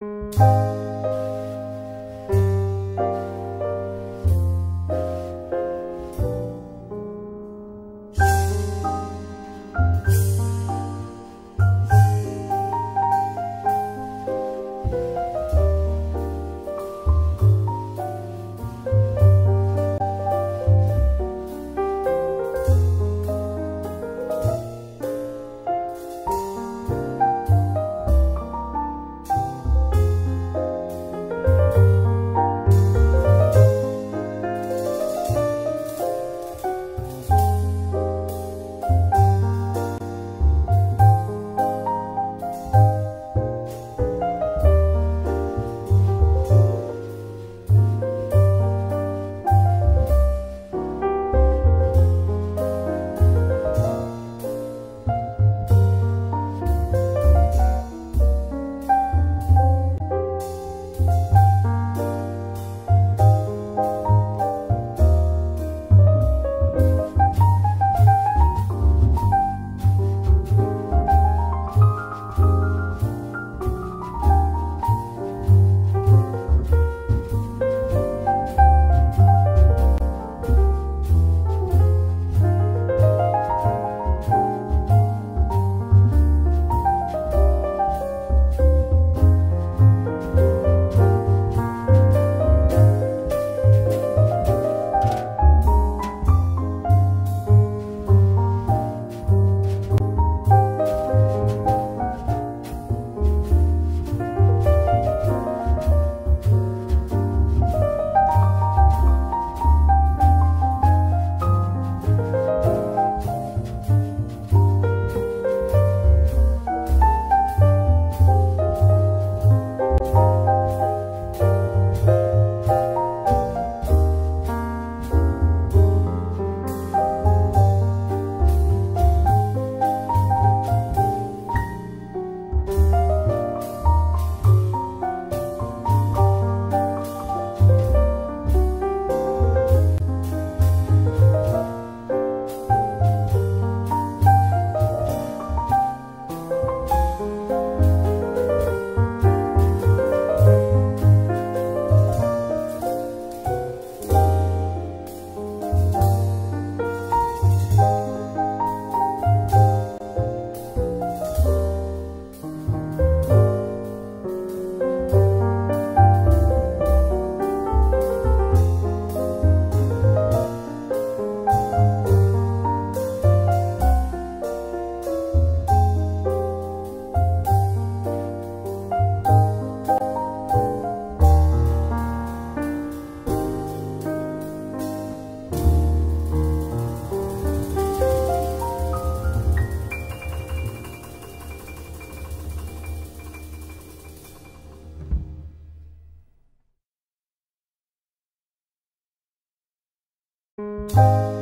Música you